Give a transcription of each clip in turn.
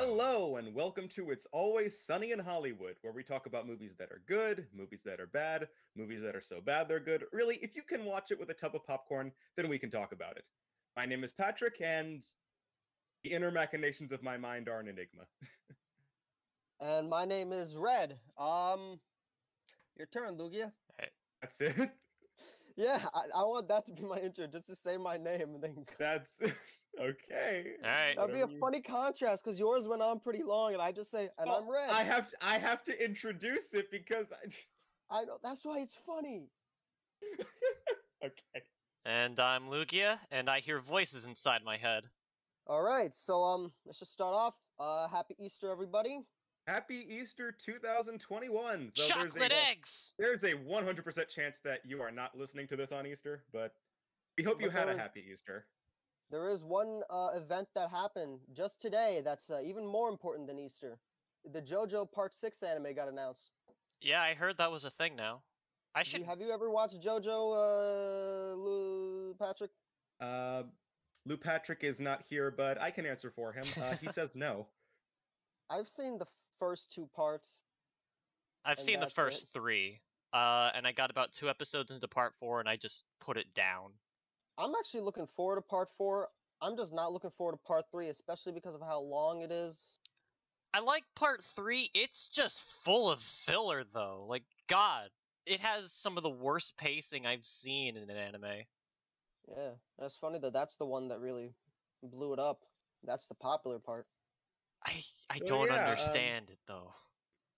Hello, and welcome to It's Always Sunny in Hollywood, where we talk about movies that are good, movies that are bad, movies that are so bad they're good. Really, if you can watch it with a tub of popcorn, then we can talk about it. My name is Patrick, and the inner machinations of my mind are an enigma. And my name is Red. Um, your turn, Lugia. Hey. That's it. Yeah, I, I want that to be my intro, just to say my name and then. That's okay. All right. That'd be a you- funny contrast because yours went on pretty long, and I just say, and Well, I'm Red. I have to, I have to introduce it because I... I know that's why it's funny. okay. And I'm Lugia, and I hear voices inside my head. All right, so um, let's just start off. Uh, happy Easter, everybody. Happy Easter 2021. Though Chocolate there's a, eggs! There's a 100% chance that you are not listening to this on Easter, but we hope you But had a happy Easter. There is one uh, event that happened just today that's uh, even more important than Easter. The JoJo Part Six anime got announced. Yeah, I heard that was a thing now. I should. you- have you ever watched JoJo, uh, Lu, Patrick? Uh, Lou Patrick is not here, but I can answer for him. Uh, he says no. I've seen the first two parts. I've seen the that's it. first three, uh, and I got about two episodes into part four, and I just put it down. I'm actually looking forward to part four. I'm just not looking forward to part three, especially because of how long it is. I like part three. It's just full of filler, though. Like, God, it has some of the worst pacing I've seen in an anime. Yeah, that's funny that that's the one that really blew it up. That's the popular part. I I don't yeah, um, understand it though.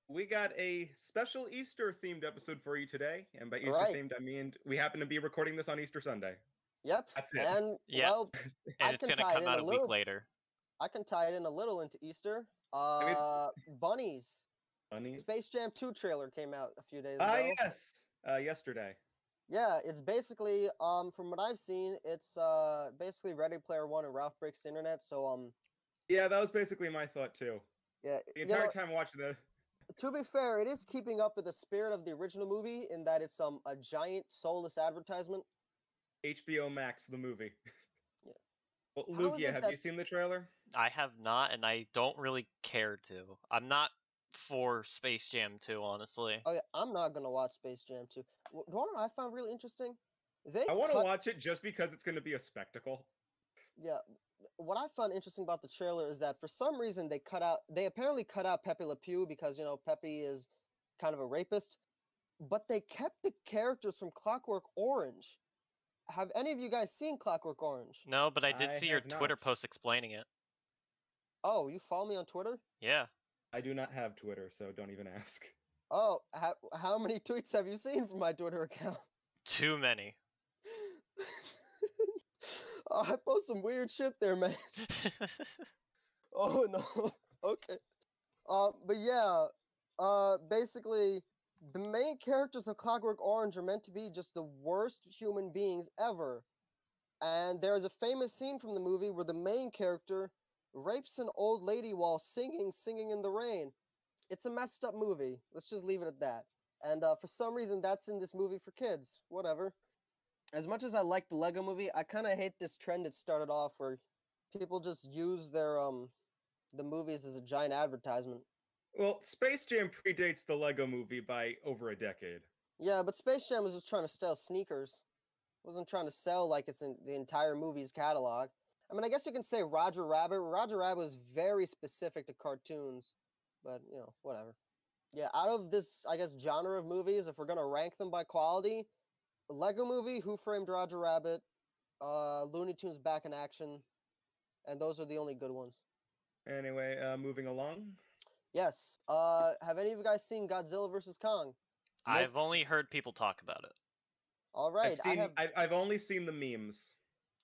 We got a special Easter themed episode for you today. And by Easter Right. themed, I mean we happen to be recording this on Easter Sunday. Yep. That's it. And Yeah. well, I And it's can gonna tie it come in out a a week little- later. I can tie it in a little into Easter. mean- Uh, bunnies. Bunnies. Space Jam 2 trailer came out a few days ago. Ah, ago. yes. Uh, yesterday. Yeah, it's basically um from what I've seen, it's uh basically Ready Player One and Ralph Breaks the Internet. So um Yeah, that was basically my thought too. yeah, The you know, entire time watching the to be fair, it is keeping up with the spirit of the original movie in that it's um a giant soulless advertisement. HBO Max, the movie. Yeah. Well, Lugia, have that- you seen the trailer? I have not, and I don't really care to. I'm not for Space Jam 2, honestly. Oh yeah, I'm not gonna watch Space Jam 2. Wh- One I found really interesting. They I want to cut- watch it just because it's going to be a spectacle. Yeah, what I found interesting about the trailer is that for some reason they cut out. They apparently cut out Pepe Le Pew because you know Pepe is kind of a rapist, but they kept the characters from Clockwork Orange. Have any of you guys seen Clockwork Orange? No, but I did I see your have Twitter post explaining it. Oh, you follow me on Twitter? Yeah. I do not have Twitter, so don't even ask. Oh, how, how many tweets have you seen from my Twitter account? Too many. Oh, I post some weird shit there, man. Oh no. okay. Uh, but yeah, uh, basically, the main characters of Clockwork Orange are meant to be just the worst human beings ever. And there is a famous scene from the movie where the main character rapes an old lady while singing, singing in the rain. It's a messed up movie. Let's just leave it at that. And uh, for some reason, that's in this movie for kids. Whatever. As much as I like the Lego movie, I kind of hate this trend it started off where people just use their um the movies as a giant advertisement. Well, Space Jam predates the Lego movie by over a decade. Yeah, but Space Jam was just trying to sell sneakers. It wasn't trying to sell like it's in the entire movie's catalog. I mean, I guess you can say Roger Rabbit. Roger Rabbit was very specific to cartoons, but you know, whatever. Yeah, out of this, I guess, genre of movies, if we're gonna rank them by quality, Lego Movie, Who Framed Roger Rabbit, uh, Looney Tunes Back in Action, and those are the only good ones. Anyway, uh, moving along. Yes. Uh, have any of you guys seen Godzilla vs Kong? I've only heard people talk about it. All right, I've seen. I have. I've, I've only seen the memes.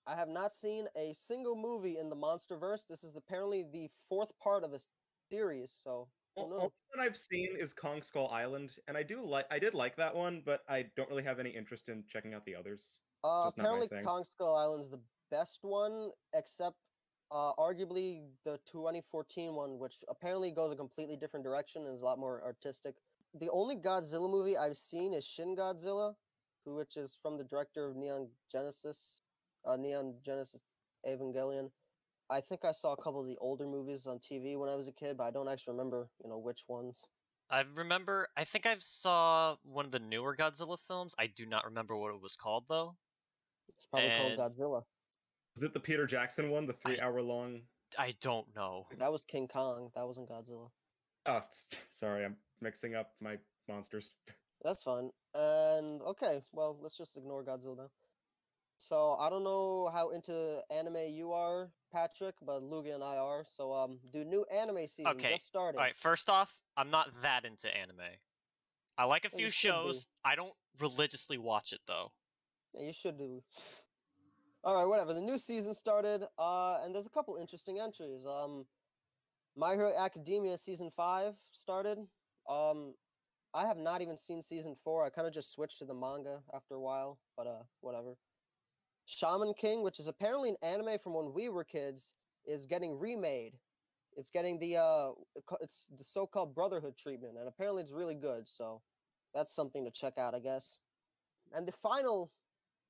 I have not seen a single movie in the MonsterVerse. This is apparently the fourth part of a series, so who Well, only one I've seen is Kong Skull Island, and I do like. I did like that one, but I don't really have any interest in checking out the others. Uh, just not my apparently. Kong Skull Island's the best one, except uh, arguably the 2014 one, which apparently goes a completely different direction and is a lot more artistic. The only Godzilla movie I've seen is Shin Godzilla, who which is from the director of Neon Genesis, uh, Neon Genesis Evangelion. I think I saw a couple of the older movies on TV when I was a kid, but I don't actually remember, you know, which ones. I remember. I think I saw one of the newer Godzilla films. I do not remember what it was called though. It's probably And- called Godzilla. Was it the Peter Jackson one, the three hour long? I don't know. That was King Kong. That wasn't Godzilla. Oh, sorry, I'm mixing up my monsters. That's fine. And okay, well, let's just ignore Godzilla now. So I don't know how into anime you are, Patrick, but Lugia and I are. So um, the new anime season Okay, just started. All right. First off, I'm not that into anime. I like a few should be. shows. I don't religiously watch it though. Yeah, you should do. All right, whatever. The new season started, uh, and there's a couple interesting entries. Um, My Hero Academia season five started. Um, I have not even seen season four. I kind of just switched to the manga after a while, but uh, whatever. Shaman King, which is apparently an anime from when we were kids, is getting remade. It's getting the uh, it's the so-called Brotherhood treatment, and apparently it's really good. So that's something to check out, I guess. And the final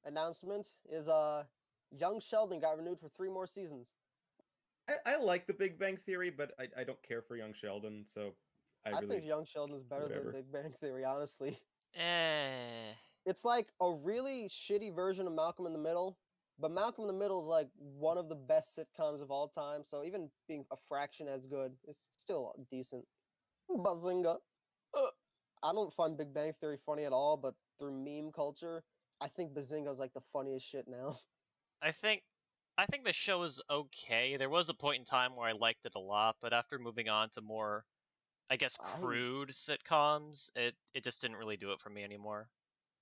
announcement is uh, Young Sheldon got renewed for three more seasons. I, I like the Big Bang Theory, but I, I don't care for Young Sheldon, so I, I, really think Young Sheldon is better whatever. than Big Bang Theory, honestly. Eh. It's like a really shitty version of Malcolm in the Middle, but Malcolm in the Middle is like one of the best sitcoms of all time. So even being a fraction as good, it's still decent. Bazinga. Uh, I don't find Big Bang Theory funny at all, but through meme culture, I think Bazinga is like the funniest shit now. I think I think the show is okay. There was a point in time where I liked it a lot, but after moving on to more I guess I- crude sitcoms, it it just didn't really do it for me anymore.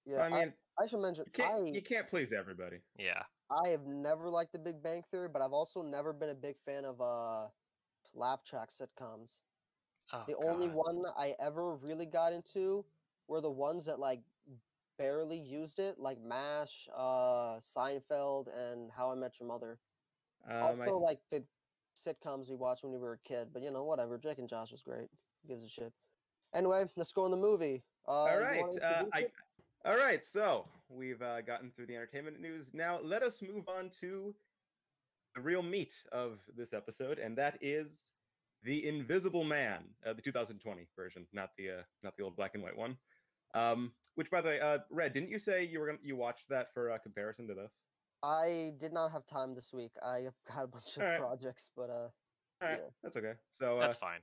Yeah, I mean, I, I should mention you can't I you can't please everybody. Yeah. I have never liked the Big Bang Theory, but I've also never been a big fan of uh laugh track sitcoms. Oh, the only one I ever really got into were the ones that like barely used it, like MASH, uh Seinfeld, and How I Met Your Mother. Um, also, I, like the sitcoms we watched when we were a kid. But you know, whatever. Jake and Josh was great. Who gives a shit? Anyway, let's go on the movie. Uh, all you right, wanna uh, I, it? All right. So we've uh, gotten through the entertainment news. Now let us move on to the real meat of this episode, and that is the Invisible Man, uh, the 2020 version, not the uh, not the old black and white one. Um, which, by the way, uh, Red, didn't you say you were gonna you watched that for uh, comparison to this? I did not have time this week. I got a bunch of Alright. projects, but uh, All right, Yeah. that's okay. So, uh, That's fine.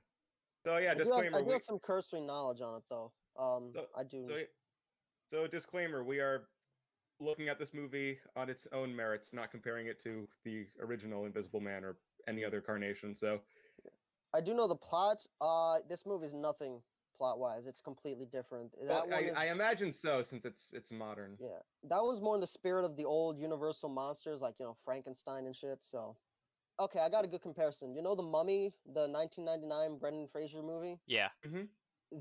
so yeah, I do, have, disclaimer. I do we- have some cursory knowledge on it, though. Um, So- I do. So, so disclaimer: we are looking at this movie on its own merits, not comparing it to the original Invisible Man or any other carnation. So, I do know the plot. Uh, this movie is nothing plot wise. It's completely different. That one I, is, I imagine so, since it's it's modern. yeah, that one's more in the spirit of the old Universal monsters, like you know Frankenstein and shit. So, okay, I got a good comparison. You know the Mummy, the 1999 Brendan Fraser movie. Yeah.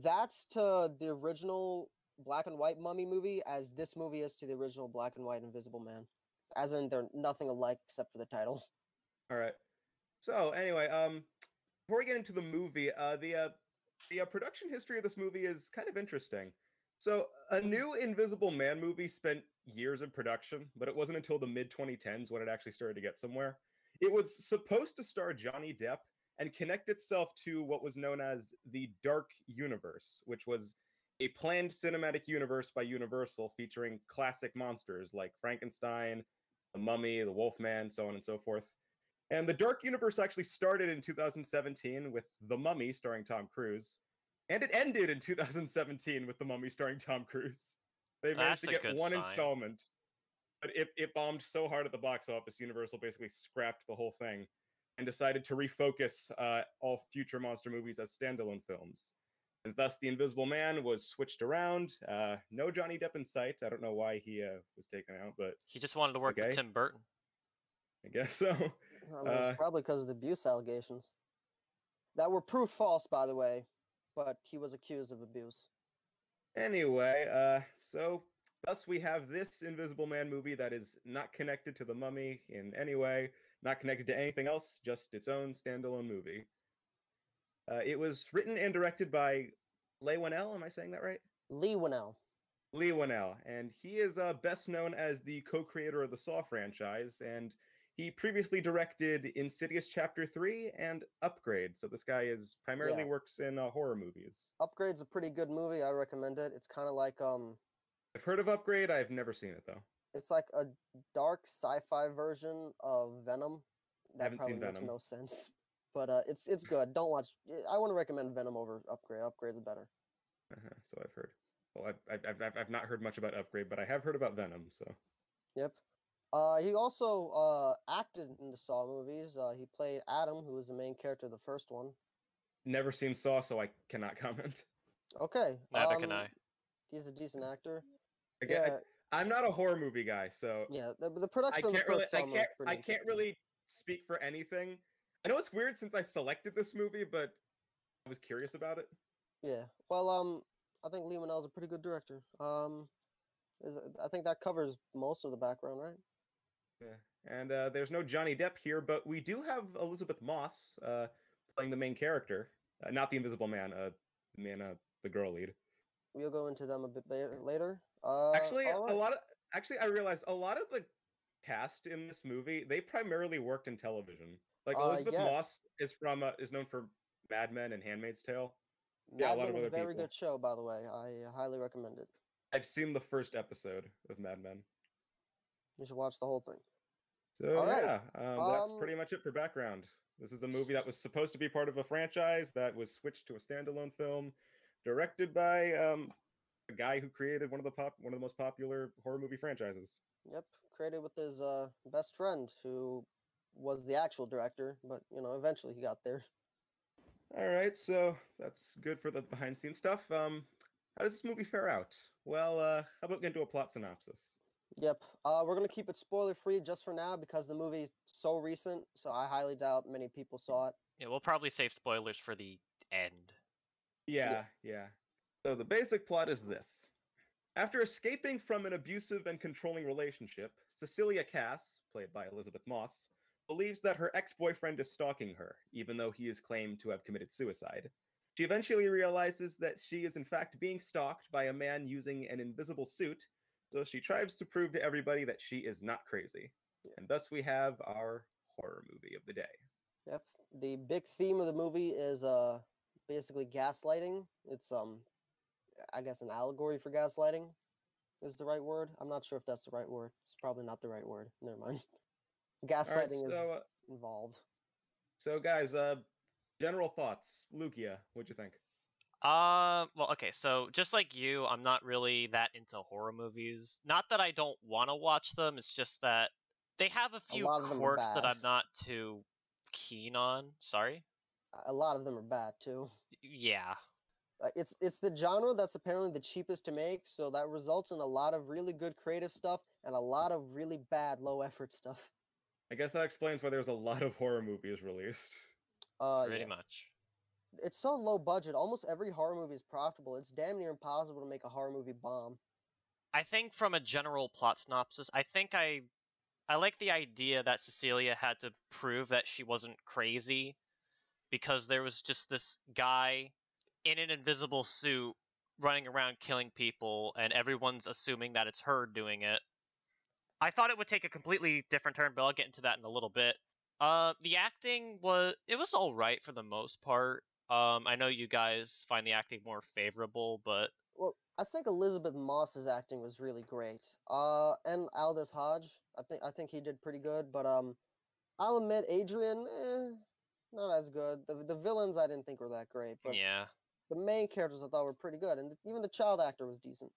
That's to the original black and white Mummy movie, as this movie is to the original black and white Invisible Man. As in, they're nothing alike except for the title. All right. So anyway, um, before we get into the movie, uh, the uh, the uh, production history of this movie is kind of interesting. So a new Invisible Man movie spent years in production, but it wasn't until the mid 2010s when it actually started to get somewhere. It was supposed to star Johnny Depp and connect itself to what was known as the Dark Universe, which was a planned cinematic universe by Universal featuring classic monsters like Frankenstein, the Mummy, the Wolfman, so on and so forth. And the Dark Universe actually started in 2017 with The Mummy starring Tom Cruise, and it ended in 2017 with The Mummy starring Tom Cruise. They managed That's to get one sign. installment, but it, it bombed so hard at the box office, Universal basically scrapped the whole thing and decided to refocus uh, all future monster movies as standalone films. And thus, The Invisible Man was switched around. Uh, no Johnny Depp in sight. I don't know why he uh, was taken out, but He just wanted to work Okay. with Tim Burton. I guess so. I mean, Uh, it's probably because of the abuse allegations that were proof false, by the way. But he was accused of abuse. Anyway, uh, so thus we have this Invisible Man movie that is not connected to the Mummy in any way, not connected to anything else, just its own standalone movie. Uh, it was written and directed by Leigh Whannell. Am I saying that right? Lee Winnell. Lee Whannell, and he is uh, best known as the co-creator of the Saw franchise, and he previously directed Insidious Chapter 3 and Upgrade. So this guy is primarily Yeah. works in uh, horror movies. Upgrade's a pretty good movie. I recommend it. It's kind of like um, I've heard of Upgrade, I've never seen it though. it's like a dark sci-fi version of Venom. That Haven't probably seen makes Venom. no sense, but uh, it's it's good. Don't watch. I want to recommend Venom over Upgrade. Upgrade's better. Uh-huh, so I've heard. Well, I've, I've, I've, I've not heard much about Upgrade, but I have heard about Venom. So Yep. Uh, he also uh, acted in the Saw movies. Uh, he played Adam, who was the main character of the first one. never seen Saw, so I cannot comment. Okay. Neither can um, I. He's a decent actor. Again, Yeah, I, am not a horror movie guy, so yeah. The, the I production of the can't really, I can't, I can't really speak for anything. I know it's weird since I selected this movie, but I was curious about it. Yeah. Well, um, I think Lee Manel's a pretty good director. Um, is I think that covers most of the background, right? Yeah. And uh, there's no Johnny Depp here, but we do have Elisabeth Moss uh, playing the main character, uh, not the Invisible Man, uh, the man, uh, the girl lead. We'll go into them a bit later. Uh, actually, all a lot of actually, I realized a lot of the cast in this movie they primarily worked in television. Like Uh, Elisabeth yes. Moss is from uh, is known for Mad Men and Handmaid's Tale. yeah, a Mad lot of is a very people. good show, by the way. I uh, highly recommend it. I've seen the first episode of Mad Men. You should watch the whole thing. So All right, yeah, um, that's um, pretty much it for background. This is a movie that was supposed to be part of a franchise that was switched to a standalone film, directed by um, a guy who created one of the pop one of the most popular horror movie franchises. Yep, created with his uh, best friend, who was the actual director, but you know, eventually he got there. All right, so that's good for the behind scenes stuff. Um, how does this movie fare out? Well, uh, how about get into a plot synopsis? Yep. Uh, we're gonna keep it spoiler free just for now because the movie's so recent. So I highly doubt many people saw it. Yeah, we'll probably save spoilers for the end. Yeah, yeah. So the basic plot is this. After escaping from an abusive and controlling relationship, Cecilia Kass, played by Elisabeth Moss, believes that her ex boyfriend is stalking her, even though he is claimed to have committed suicide. She eventually realizes that she is in fact being stalked by a man using an invisible suit, so she tries to prove to everybody that she is not crazy. Yeah. And thus we have our horror movie of the day. Yep. The big theme of the movie is uh basically gaslighting. It's um I guess an allegory for gaslighting is the right word. I'm not sure if that's the right word. It's probably not the right word. Never mind. Gaslighting is so, uh, involved. So guys, uh general thoughts. Lugia, what'd you think? Uh, well, okay, so just like you, I'm not really that into horror movies. Not that I don't want to watch them, it's just that they have a few lot of them are quirks that. I'm not too keen on. Sorry? A lot of them are bad too. Yeah. It's it's the genre that's apparently the cheapest to make, so that results in a lot of really good creative stuff and a lot of really bad low effort stuff. I guess that explains why there's a lot of horror movies released. Uh, pretty yeah. much. It's so low budget. Almost every horror movie is profitable. It's damn near impossible to make a horror movie bomb. I think from a general plot synopsis, I think I I like the idea that Cecilia had to prove that she wasn't crazy because there was just this guy in an invisible suit running around killing people and everyone's assuming that it's her doing it. I thought it would take a completely different turn, but I'll get into that in a little bit. Uh, the acting was it was all right for the most part. Um, I know you guys find the acting more favorable, but Well, I think Elisabeth Moss's acting was really great. Uh, and Aldis Hodge, I think I think he did pretty good. But um, I'll admit Adrian, eh, not as good. The the villains I didn't think were that great, but yeah. the main characters I thought were pretty good, and th- even the child actor was decent.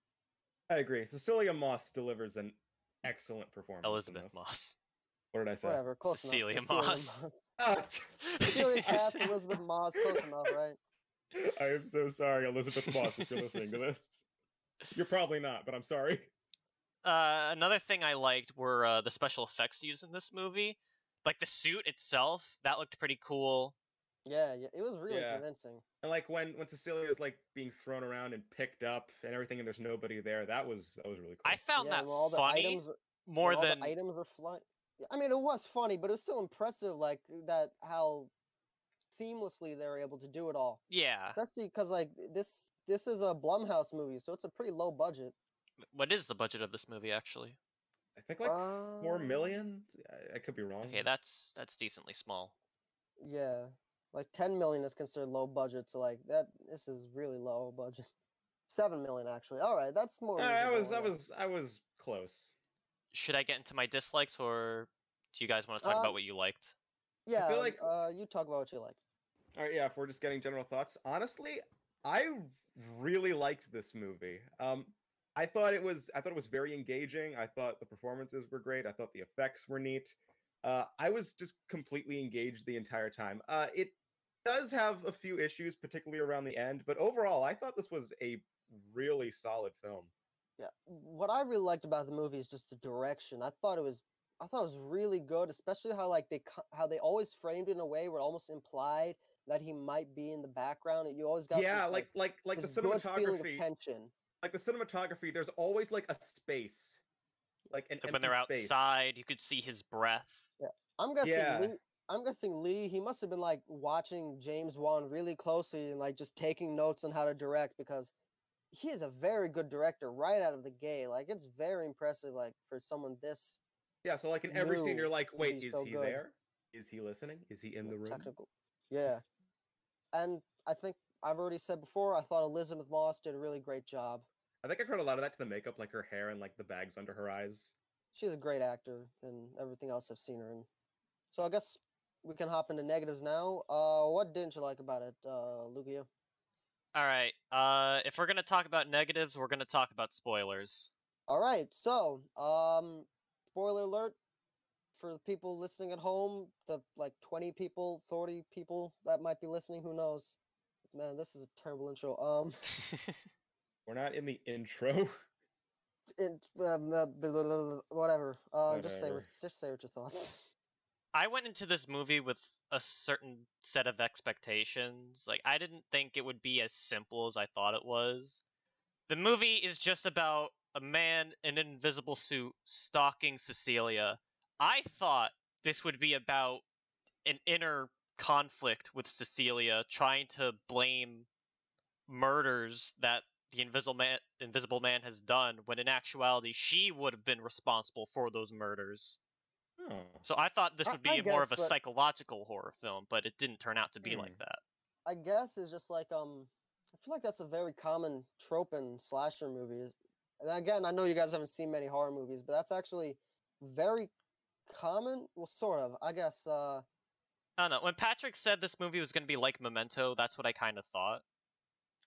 I agree. Cecilia Moss delivers an excellent performance. Elisabeth. Moss. What did I say? Whatever, close Cecilia enough. Moss. Ah, Cecilia Kass, Elisabeth Moss, close enough, right? I am so sorry, Elisabeth Moss, if you're listening to this. You're probably not, but I'm sorry. Uh, another thing I liked were uh, the special effects used in this movie. Like the suit itself, that looked pretty cool. Yeah, yeah, it was really Yeah. convincing. And like when when Cecilia is like being thrown around and picked up and everything, and there's nobody there, that was that was really cool. I found yeah, that all the funny items, more when all than the items were flying. I mean, it was funny, but it was still impressive, like that how seamlessly they were able to do it all. yeah. Especially because like this this is a Blumhouse movie, so it's a pretty low budget. What is the budget of this movie actually? I think like four Uh, million. I, I could be wrong. Okay, that's that's decently small. Yeah, like 10 million is considered low budget. So like that, this is really low budget. Seven million actually. All right, that's more. Uh, I was, I was, I was close. Should I get into my dislikes, or do you guys want to talk Um, about what you liked? Yeah, I feel like- uh, you talk about what you like. All right, yeah. If we're just getting general thoughts, honestly, I really liked this movie. Um, I thought it was, I thought it was very engaging. I thought the performances were great. I thought the effects were neat. Uh, I was just completely engaged the entire time. Uh, it does have a few issues, particularly around the end, but overall, I thought this was a really solid film. Yeah, what I really liked about the movie is just the direction. I thought it was, I thought it was really good, especially how like they how they always framed it in a way where it almost implied that he might be in the background. and You always got yeah, this, like like like the this good cinematography, tension. like the cinematography. There's always like a space, like an And when they're space. outside, you could see his breath. Yeah, I'm guessing Yeah. I'm guessing Lee, he must have been like watching James Wan really closely and like just taking notes on how to direct because he is a very good director right out of the gate. Like it's very impressive, like for someone this Yeah, so like in every scene, you're like, wait, is so he good. there? Is he listening? Is he in the room? technical. Yeah. And I think I've already said before, I thought Elisabeth Moss did a really great job. I think I credit a lot of that to the makeup, like her hair and like the bags under her eyes. She's a great actor and everything else I've seen her in. So I guess we can hop into negatives now. Uh what didn't you like about it, uh Lugia? All right. Uh, if we're gonna talk about negatives, we're gonna talk about spoilers. All right, so um, spoiler alert for the people listening at home, the like twenty people, thirty people that might be listening. Who knows? Man, this is a terrible intro. Um, We're not in the intro. it, um, uh, blah, blah, blah, blah, whatever. Uh, just say Whatever. just say what your thoughts. I went into this movie with a certain set of expectations. Like, I didn't think it would be as simple as I thought it was. The movie is just about a man in an invisible suit stalking Cecilia. I thought this would be about an inner conflict with Cecilia trying to blame murders that the invisible man invisible man has done when in actuality she would have been responsible for those murders. So I thought this would be I more of a but- psychological horror film, but it didn't turn out to be like Hmm. that. I guess is just like um, I feel like that's a very common trope in slasher movies. And again, I know you guys haven't seen many horror movies, but that's actually very common. Well, sort of. I guess. Uh, I don't know. When Patrick said this movie was going to be like Memento, that's what I kind of thought.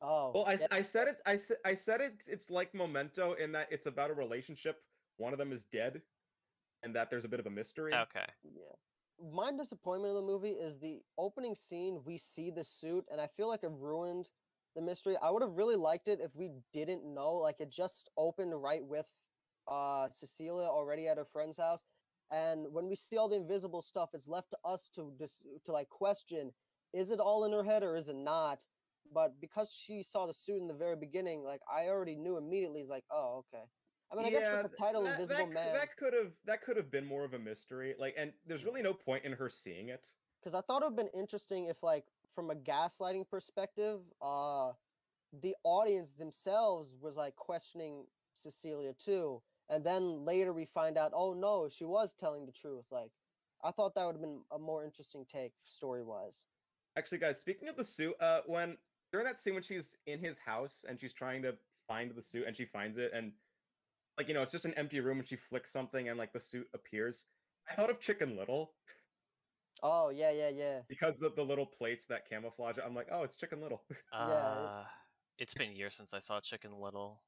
oh, Well, I, s- yeah, I said it. I said I said it. It's like Memento in that it's about a relationship. One of them is dead, and that there's a bit of a mystery. Okay. Yeah. My disappointment of the movie is the opening scene. We see the suit, and I feel like it ruined the mystery. I would have really liked it if we didn't know. Like it just opened right with uh Cecilia already at her friend's house, and when we see all the invisible stuff, it's left to us to dis- to like question: is it all in her head or is it not? But because she saw the suit in the very beginning, like I already knew immediately. It's like, oh, okay. I mean, I guess with the title that, "Invisible that, Man." That could have that could have been more of a mystery. Like, and there's really no point in her seeing it. because I thought it would have been interesting if, like, from a gaslighting perspective, uh, the audience themselves was like questioning Cecilia too, and then later we find out, oh no, she was telling the truth. Like, I thought that would have been a more interesting take story wise. Actually, guys, speaking of the suit, uh, when during that scene when she's in his house and she's trying to find the suit and she finds it and like you know it's just an empty room and she flicks something and like the suit appears. I thought of Chicken Little Oh yeah, yeah, yeah. because the, the little plates that camouflage. it, I'm like, oh, it's Chicken Little. Uh, it's been years since I saw Chicken Little.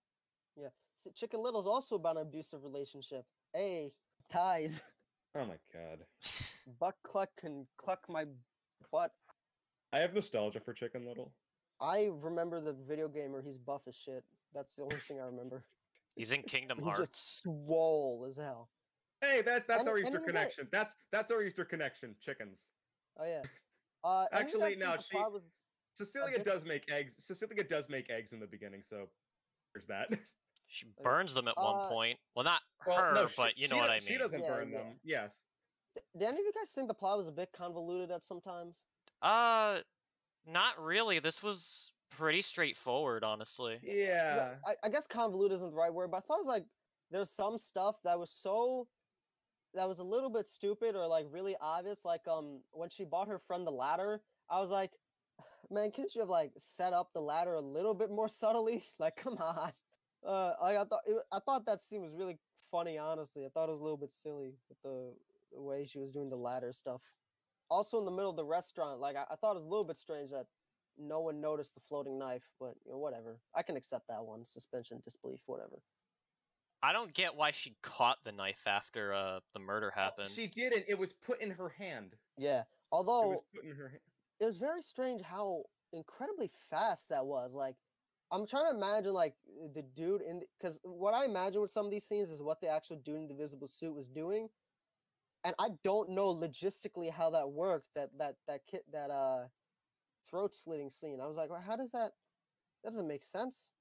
Yeah. See, Chicken Little's also about an abusive relationship. Hey, ties. oh my god, Buck Cluck can cluck my butt. I have nostalgia for Chicken Little. I remember the video game where he's buff as shit. That's the only thing I remember. He's in Kingdom He Hearts. just swole as hell. Hey, that that's And- our Easter in a way- connection. That's that's our Easter connection. Chickens. Oh yeah. Uh, Actually, guys no, she- Cecilia does make eggs. Cecilia does make eggs in the beginning, so there's that. She burns them at one Uh, point. Well, not Well, her, no, she- but you know what I mean. She doesn't Yeah, burn yeah. them. Yes. D- Did any of you guys think the plot was a bit convoluted at sometimes? Uh, not really. This was pretty straightforward, honestly. Yeah. I, I guess convoluted isn't the right word, but I thought it was like there's some stuff that was so that was a little bit stupid or like really obvious. Like um when she bought her friend the ladder, I was like, man, couldn't you have like set up the ladder a little bit more subtly? Like, come on. Uh, like I thought, it, I thought that scene was really funny. Honestly, I thought it was a little bit silly with the, the way she was doing the ladder stuff. Also, in the middle of the restaurant, like I, I thought it was a little bit strange that no one noticed the floating knife, but you know, whatever. I can accept that one. Suspension, disbelief, whatever. I don't get why she caught the knife after uh, the murder Oh, happened. She didn't. It was put in her hand. Yeah. Although It Although was put in her hand. it was very strange how incredibly fast that was. Like, I'm trying to imagine like the dude in because what I imagine with some of these scenes is what the actual dude in the visible suit was doing, and I don't know logistically how that worked. That that that kit that uh throat slitting scene. I was like, well, how does that? That doesn't make sense.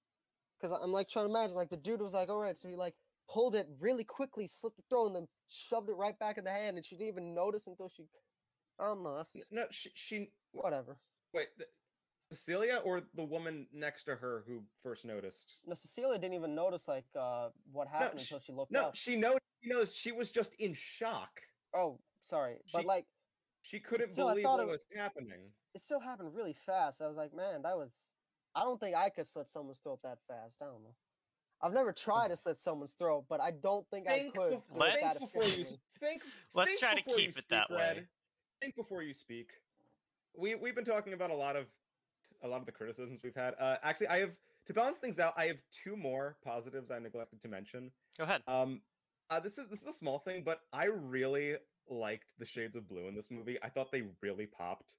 Because I'm like trying to imagine like the dude was like, all right, so he like pulled it really quickly, slit the throat, and then shoved it right back in the hand, and she didn't even notice until she. I don't know. No, she, she whatever. wait. The, Cecilia or the woman next to her who first noticed? No, Cecilia didn't even notice like uh what happened sh- until she looked No, up. she knows. She knows. She was just in shock. Oh, sorry, but like She couldn't believe what it- was happening. It still happened really fast. I was like, man, that was. I don't think I could slit someone's throat that fast. I don't know. I've never tried to slit someone's throat, but I don't think Think, I could. bef- Let's- that think before you think. Let's think try to before you keep it that speak, Red. way. Think before you speak. We we've been talking about a lot of a lot of the criticisms we've had. Uh, actually, I have to balance things out. I have two more positives I neglected to mention. Go ahead. Um, uh, this is this is a small thing, but I really liked the shades of blue in this movie. I thought they really popped,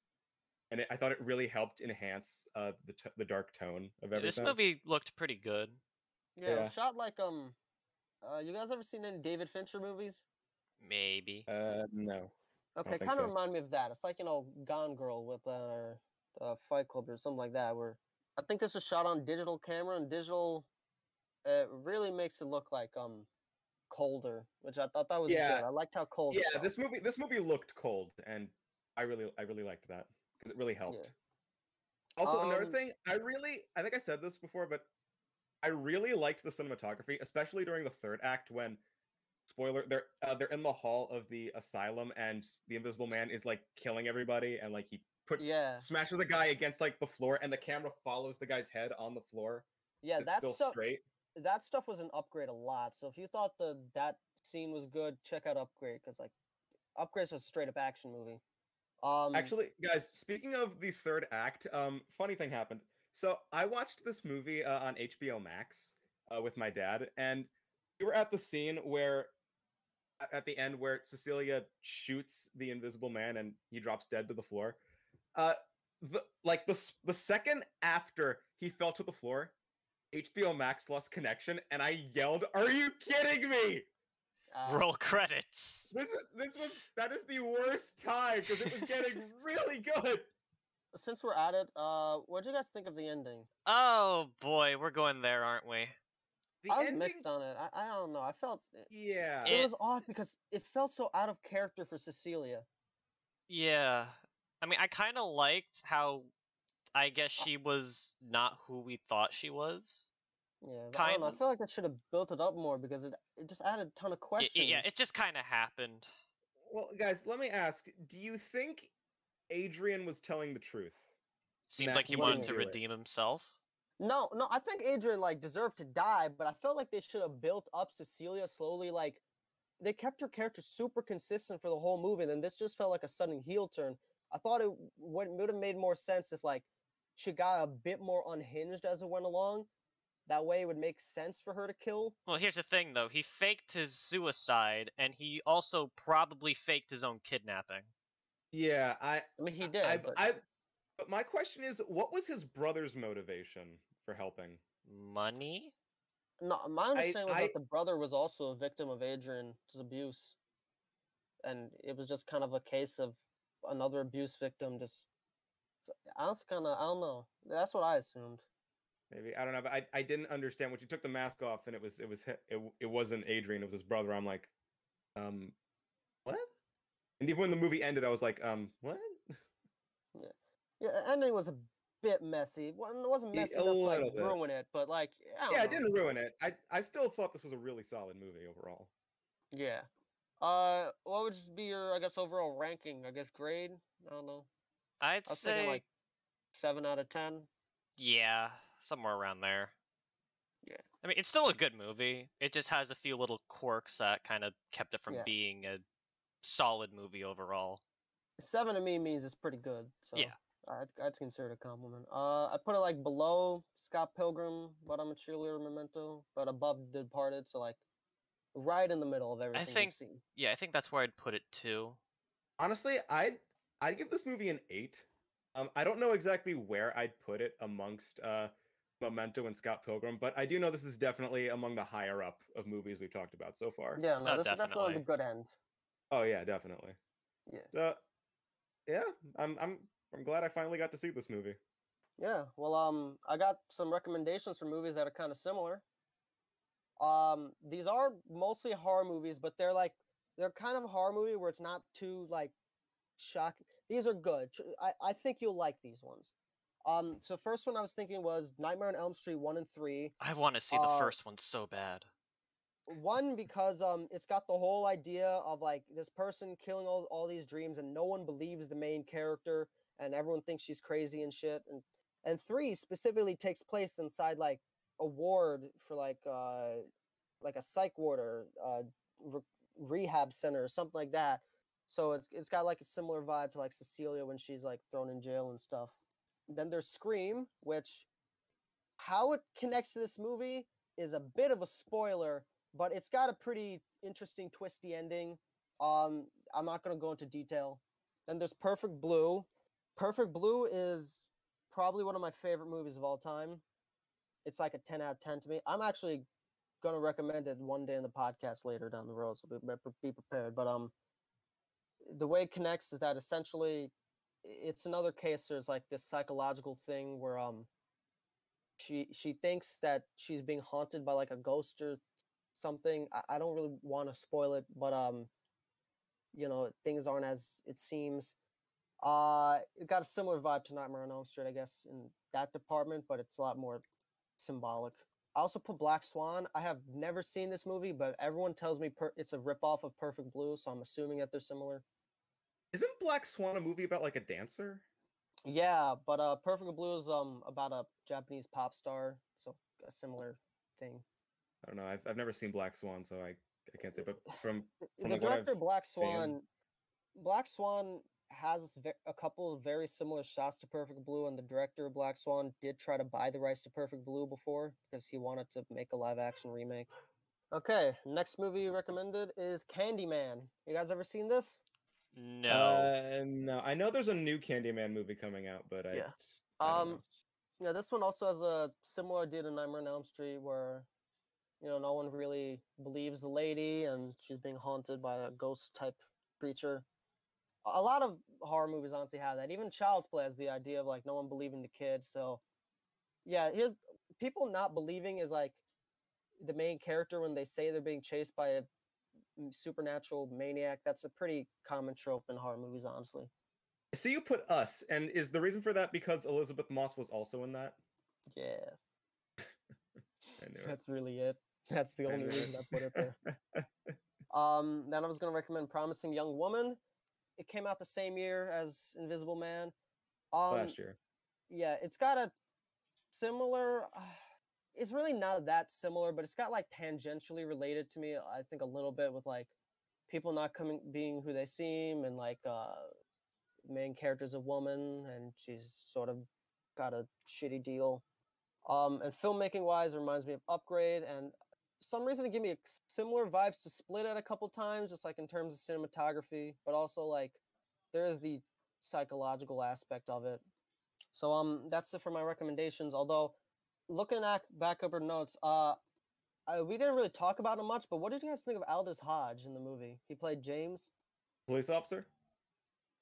and it, I thought it really helped enhance uh the t- the dark tone of everything. This movie looked pretty good. Yeah, it was Yeah. shot like um. Uh, you guys ever seen any David Fincher movies? Maybe. Uh, no. Okay, kind of so. remind me of that. It's like you know, Gone Girl with uh, uh, Fight Club or something like that. Where I think this was shot on digital camera and digital. It really makes it look like um, colder, which I thought that was Yeah. good. I liked how cold. Yeah, felt. this movie this movie looked cold, and I really I really liked that because it really helped. Also, another Um, thing, I really I think I said this before, but I really liked the cinematography, especially during the third act when spoiler they're uh, they're in the hall of the asylum and the Invisible Man is like killing everybody and like he put Yeah, smashes a guy against like the floor and the camera follows the guy's head on the floor. yeah, it's that still stuff. straight. That stuff was an upgrade a lot. So if you thought the that scene was good, check out Upgrade because like, Upgrade's a straight up action movie. Um, Actually, guys, speaking of the third act, um, funny thing happened. So I watched this movie uh, on HBO Max uh, with my dad, and we were at the scene where, at the end, where Cecilia shoots the Invisible Man and he drops dead to the floor. Uh, the like the the second after he fell to the floor, HBO Max lost connection, and I yelled, "Are you kidding me?" Uh, Roll credits. This is this was that is the worst time because it was getting really good. since we're at it, uh, what do you guys think of the ending? Oh boy, we're going there, aren't we? The I was ending, mixed on it. I, I don't know. I felt it, yeah. it It- was odd because it felt so out of character for Cecilia. Yeah. I mean, I kind of liked how I guess she was not who we thought she was. Yeah, but I don't Kind know. I feel like they should have built it up more because it it just added a ton of questions. y- yeah, it just kind of happened. Well, guys, let me ask: Do you think Adrian was telling the truth? Seemed Matt like he wanted to do it. redeem himself. No, no, I think Adrian like deserved to die, but I felt like they should have built up Cecilia slowly. Like they kept her character super consistent for the whole movie, and then this just felt like a sudden heel turn. I thought it would would have made more sense if like she got a bit more unhinged as it went along. That way, it would make sense for her to kill. Well, here's the thing, though. He faked his suicide, and he also probably faked his own kidnapping. Yeah, I, I mean, he did. I, but I, but my question is, what was his brother's motivation for helping? Money? no, my understanding was I- that the brother was also a victim of Adrian's abuse, and it was just kind of a case of another abuse victim. Just, I was kind of, I don't know. That's what I assumed. Maybe I don't know, but I, I didn't understand when she took the mask off and it was it was it, it wasn't Adrian, it was his brother. I'm like, um, what? And even when the movie ended, I was like, um, what? Yeah, the ending was a bit messy. Well, it wasn't Yeah, messy a enough to like little bit. ruin it, but like I don't Yeah, it didn't ruin it. I I still thought this was a really solid movie overall. Yeah. Uh, what would just be your, I guess, overall ranking? I guess grade. I don't know. I'd I was say thinking like seven out of ten. yeah, somewhere around there. Yeah. I mean, it's still a good movie. It just has a few little quirks that kind of kept it from Yeah. being a solid movie overall. Seven to me means it's pretty good. So Yeah. I'd, I'd consider it a compliment. Uh, I put it like below Scott Pilgrim, but I'm a cheerleader Memento, but above The Departed, so like right in the middle of everything I think- we've seen. Yeah, I think that's where I'd put it too. Honestly, I'd I'd give this movie an eight. Um, I don't know exactly where I'd put it amongst uh, Memento and Scott Pilgrim, but I do know this is definitely among the higher up of movies we've talked about so far. Yeah, no, Oh, this is definitely on the good end. Oh yeah, definitely. Yeah. So, yeah, I'm I'm I'm glad I finally got to see this movie. Yeah, well, um, I got some recommendations for movies that are kind of similar. Um, these are mostly horror movies, but they're like they're kind of a horror movie where it's not too like shocking. These are good. I I think you'll like these ones. Um, so first one I was thinking was Nightmare on Elm Street one and three. I want to see the Uh, first one so bad. One because um, it's got the whole idea of like this person killing all all these dreams, and no one believes the main character, and everyone thinks she's crazy and shit. And and three specifically takes place inside like a ward for like uh like a psych ward or uh re- rehab center or something like that. So it's it's got like a similar vibe to like Cecilia when she's like thrown in jail and stuff. Then there's Scream, which how it connects to this movie is a bit of a spoiler, but it's got a pretty interesting twisty ending. Um, I'm not gonna go into detail. Then there's Perfect Blue. Perfect Blue is probably one of my favorite movies of all time. It's like a 10 out of 10 to me. I'm actually gonna recommend it one day in the podcast later down the road, so be, be- prepared. But um, the way it connects is that essentially it's another case. There's like this psychological thing where um, she she thinks that she's being haunted by like a ghost or something. I, I don't really want to spoil it, but um, you know, things aren't as it seems. Uh, it got a similar vibe to Nightmare on Elm Street, I guess, in that department, but it's a lot more symbolic. I also put Black Swan. I have never seen this movie, but everyone tells me per- it's a ripoff of Perfect Blue, so I'm assuming that they're similar. Isn't Black Swan a movie about like a dancer? Yeah, but uh, Perfect Blue is um about a Japanese pop star, so a similar thing. I don't know. I've I've never seen Black Swan, so I I can't say. But from From the like director Black seen. Swan, Black Swan has a couple of very similar shots to Perfect Blue, and the director of Black Swan did try to buy the rights to Perfect Blue before because he wanted to make a live action remake. Okay, next movie recommended is Candyman. You guys ever seen this? No. Uh, no, I know there's a new Candyman movie coming out, but I, Yeah. I Um, know. yeah, this one also has a similar idea to Nightmare on Elm Street, where you know no one really believes the lady, and she's being haunted by a ghost type creature. A lot of horror movies honestly have that. Even Child's Play has the idea of like no one believing the kid. So, yeah, here's people not believing is like the main character when they say they're being chased by a supernatural maniac. That's a pretty common trope in horror movies, honestly. So you put us, and is the reason for that because Elisabeth Moss was also in that? Yeah. I knew it. That's really it. That's the only reason I put it there. Um, then I was going to recommend Promising Young Woman. It came out the same year as Invisible Man. Um, Last year. yeah, it's got a similar. It's really not that similar, but it's got like tangentially related to me. I think a little bit with like people not coming being who they seem, and like uh, main character's a woman, and she's sort of got a shitty deal. Um, and filmmaking wise, it reminds me of Upgrade, and some reason it gave me similar vibes to Split at a couple times, just like in terms of cinematography, but also like there is the psychological aspect of it. So um, that's it for my recommendations. Although, looking at back up our notes, uh, I, we didn't really talk about him much. But what did you guys think of Aldis Hodge in the movie? He played James. Police officer?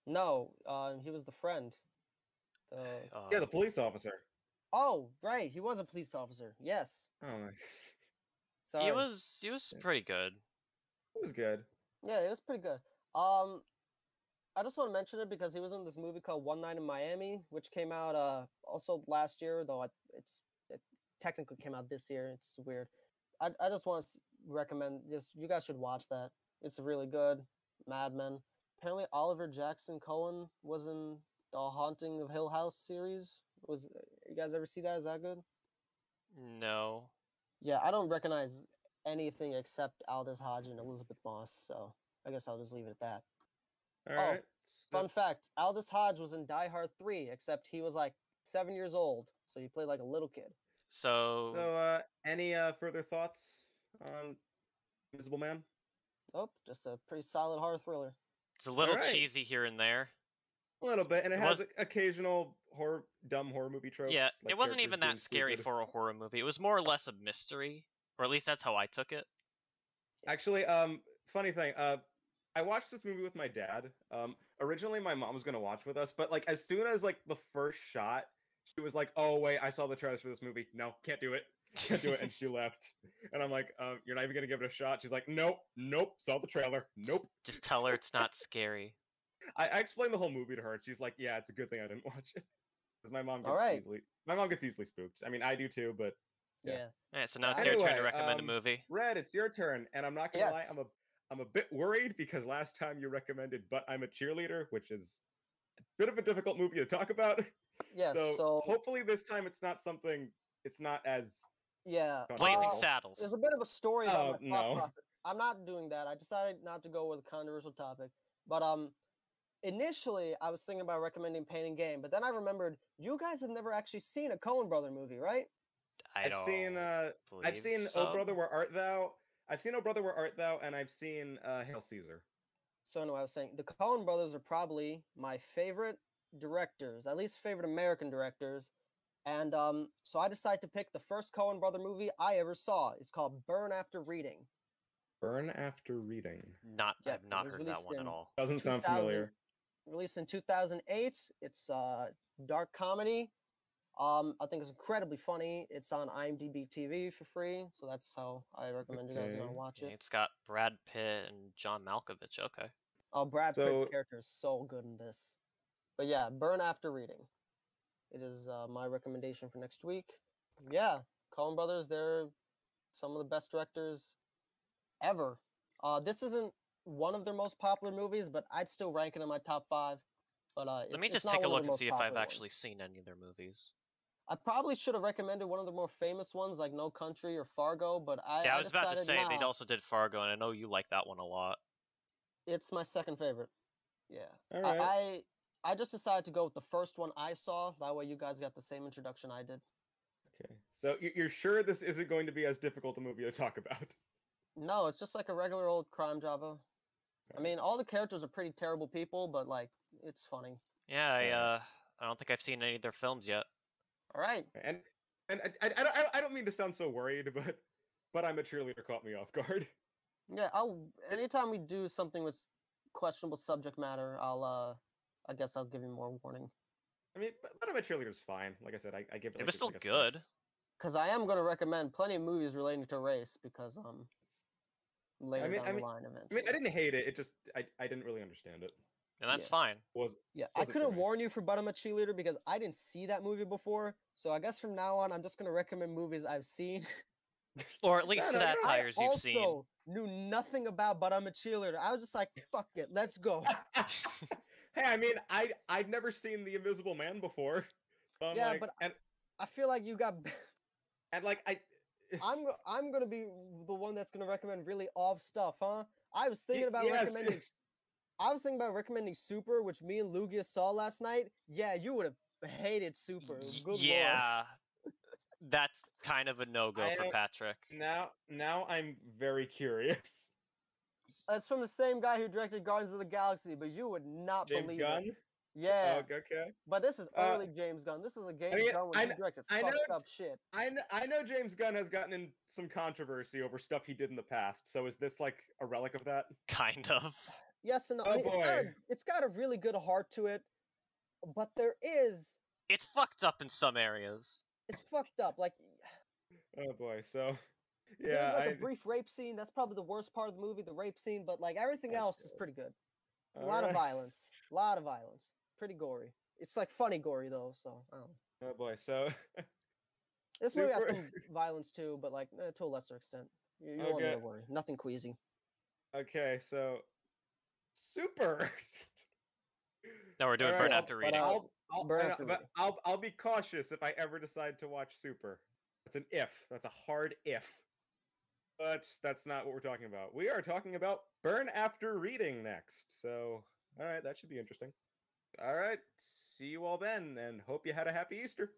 No, uh, he was the friend. The... Yeah, Um, the police officer. Oh, right, he was a police officer. Yes. Oh my. So he was he was pretty good. It was good. Yeah, it was pretty good. Um, I just want to mention it because he was in this movie called One Night in Miami, which came out uh also last year, though I- it's it technically came out this year. It's weird. I I just want to recommend this. You guys should watch that. It's really good. Mad Men. Apparently, Oliver Jackson Cohen was in the Haunting of Hill House series. Was uh, you guys ever see that? Is that good? No. Yeah, I don't recognize anything except Aldis Hodge and Elisabeth Moss, so I guess I'll just leave it at that. All Oh, right. Fun fact: Aldis Hodge was in Die Hard Three, except he was like seven years old, so he played like a little kid. So, So, uh, any uh, further thoughts on Invisible Man? Oh, just a pretty solid horror thriller. it's a little Alright. cheesy here and there. A little bit, and it, It has was- occasional horror, dumb horror movie tropes. yeah, like it wasn't even that scary stupid. for a horror movie. It was more or less a mystery, or at least that's how I took it. Actually, um, funny thing, uh, I watched this movie with my dad. Um, originally my mom was gonna watch with us, but like as soon as like the first shot, she was like, "Oh wait, I saw the trailers for this movie. No, can't do it. Can't do it." And she left. And I'm like, um, "You're not even gonna give it a shot?" She's like, "Nope, nope. Saw the trailer. Nope." Just tell her it's not scary. I, I explained the whole movie to her. and She's like, "Yeah, it's a good thing I didn't watch it." Because my mom gets Alright. easily, my mom gets easily spooked. I mean, I do too, but Yeah. Yeah. Alright, so now it's your turn to recommend um, a movie. Red, it's your turn, and I'm not gonna lie, I'm a I'm a bit worried because last time you recommended "But I'm a Cheerleader," which is a bit of a difficult movie to talk about. Yeah. so, So, hopefully this time it's not something. It's not as yeah. Blazing uh, Saddles. There's a bit of a story Oh, about my thought no. process. I'm not doing that. I decided not to go with a controversial topic. But um initially I was thinking about recommending Pain and Gain, but then I remembered you guys have never actually seen a Coen brother movie, right? I I've don't seen. uh I've seen so. "Oh Brother, Where Art Thou." I've seen "Oh Brother, Where Art Thou," and I've seen uh, "Hail Caesar." So anyway, I was saying the Coen brothers are probably my favorite directors, at least favorite American directors. And um, so I decided to pick the first Coen brother movie I ever saw. It's called Burn After Reading. Burn after reading. Not, Yeah, I've not heard that one at all. Doesn't sound familiar. Released in 2008. It's uh, dark comedy. Um, I think it's incredibly funny. It's on IMDb TV for free, so that's how I recommend you guys go Okay. and watch it. It's got Brad Pitt and John Malkovich. Okay. Oh, Brad Pitt's character is so good in this. But yeah, Burn After Reading. It is uh, my recommendation for next week. Yeah, Coen Brothers, they're some of the best directors ever. Uh, this isn't one of their most popular movies, but I'd still rank it in my top five. But uh, Let it's- me just take a look and see if I've actually ones. seen any of their movies. I probably should have recommended one of the more famous ones, like No Country or Fargo, but I yeah, I I was about to say decided, they nah, also did Fargo, and I know you like that one a lot. It's my second favorite. Yeah. All I. I I just decided to go with the first one I saw. That way, you guys got the same introduction I did. Okay. So you're sure this isn't going to be as difficult a movie to talk about? No, it's just like a regular old crime Java. I mean, all the characters are pretty terrible people, but like, it's funny. Yeah, I uh, I don't think I've seen any of their films yet. All right. And and I, I, I, don't, I don't mean to sound so worried, but but I'm a cheerleader caught me off guard. Yeah, I'll. Anytime we do something with questionable subject matter, I'll. uh I guess I'll give you more warning. I mean, but, but I'm a cheerleader's fine. Like I said, I, I give it. It like was a- still like a good. Because I am going to recommend plenty of movies relating to race. Because um. Later mean- down I the mean- line, I mean, I didn't hate it. It just I, I didn't really understand it. And that's Yeah. fine. Was Yeah, I wasn't couldn't me. warn you for But I'm a Cheerleader because I didn't see that movie before. So I guess from now on, I'm just gonna recommend movies I've seen. Or at least no, no, no, satires I you've also seen. knew nothing about But I'm a Cheerleader. I was just like, fuck it, let's go. hey, I mean, I I've never seen The Invisible Man before. So Yeah, like, but and I feel like you got. and like I. I'm I'm gonna be the one that's gonna recommend really off stuff, huh? I was thinking about yes. recommending. I was thinking about recommending Super, which me and Lugia saw last night. Yeah, you would have hated Super. Good yeah, that's kind of a no go for Patrick. Now now I'm very curious. That's from the same guy who directed Guardians of the Galaxy, but you would not James believe Gunn. it. Yeah, Oh, okay. but this is Uh, early James Gunn. This is a James mean, Gunn when I he directed I fucked know- up shit. I know, I know James Gunn has gotten in some controversy over stuff he did in the past. So is this like a relic of that? Kind of. Yes and no. Oh, I mean, it's, got a, it's got a really good heart to it, but there is It's fucked up in some areas. it's fucked up. Like Oh boy. So there's yeah, like I, a brief rape scene. That's probably the worst part of the movie, the rape scene. But like everything That's else is pretty good. A lot of violence. A lot of violence. Pretty gory. It's like funny gory though, so I don't know. Oh boy. So This movie has some violence too, but like eh, to a lesser extent. You, you won't need Okay. to worry. Nothing queasy. okay, so super. No, we're doing Alright, burn I'll- after but reading. I'll- I'll, I'll, Burn after but reading. I'll I'll be cautious if I ever decide to watch Super. That's an if. That's a hard if. But that's not what we're talking about. We are talking about Burn After Reading next. So, all right, that should be interesting. All right, see you all then, and hope you had a happy Easter.